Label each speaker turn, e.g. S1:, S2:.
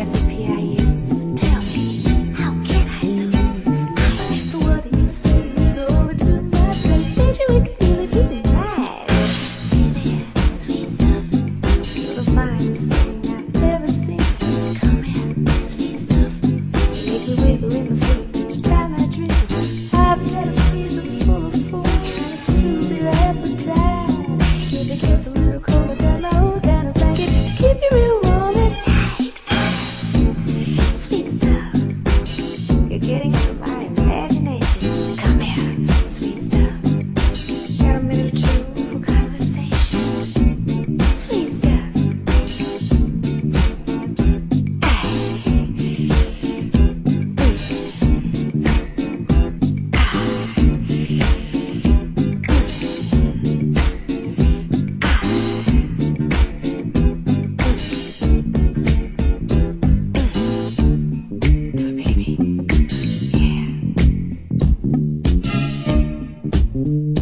S1: recipe thank mm. you